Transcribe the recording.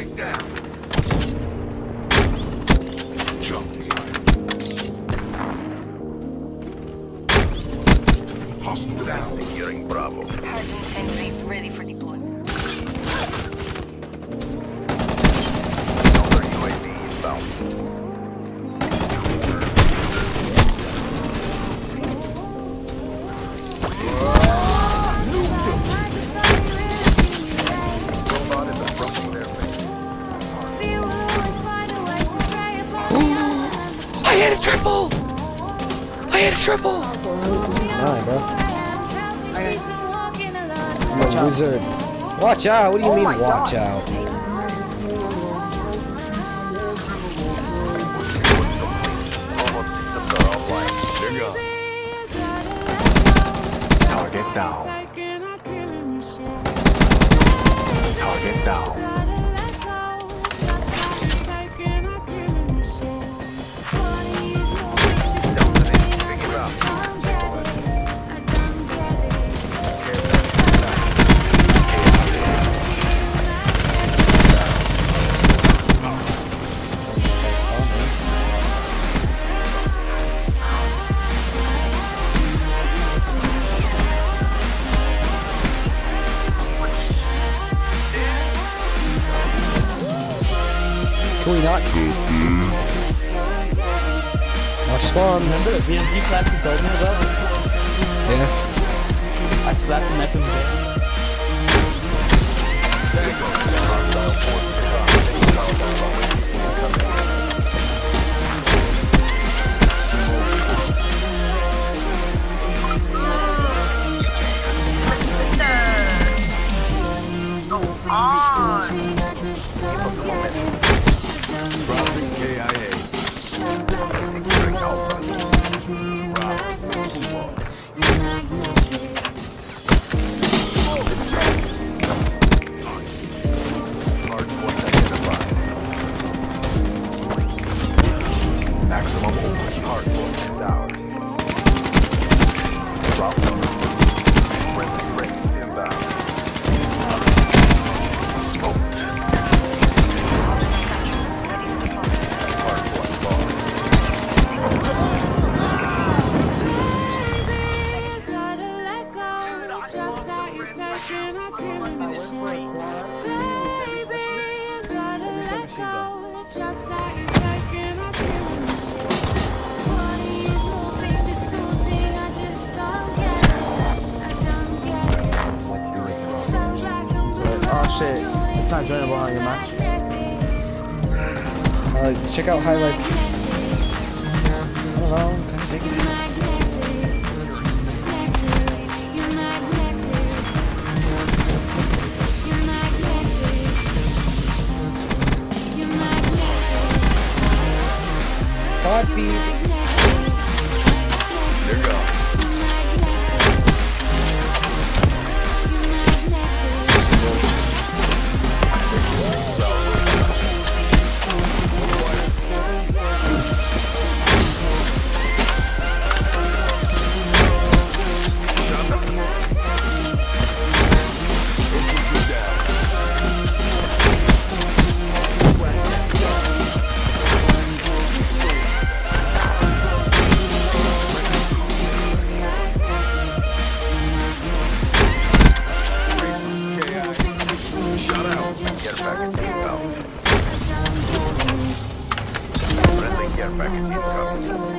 Tank down. Jump time. Hostile down. Securing Bravo. Hardened sentry ready for deployment. Hit a triple! I hit a triple! Alright, bro. I'm a wizard. Watch out! What do you Oh mean, watch God. out? Robot systems are offline. Nigga. Target down. Target down. We not? More spawns. Remember the BMG you told me about? Yeah. I slapped him at him. Hard point is ours. Not joinable on your match. Uh, check out highlights. I don't know. Kind of thinking this. Quad feed. package incoming.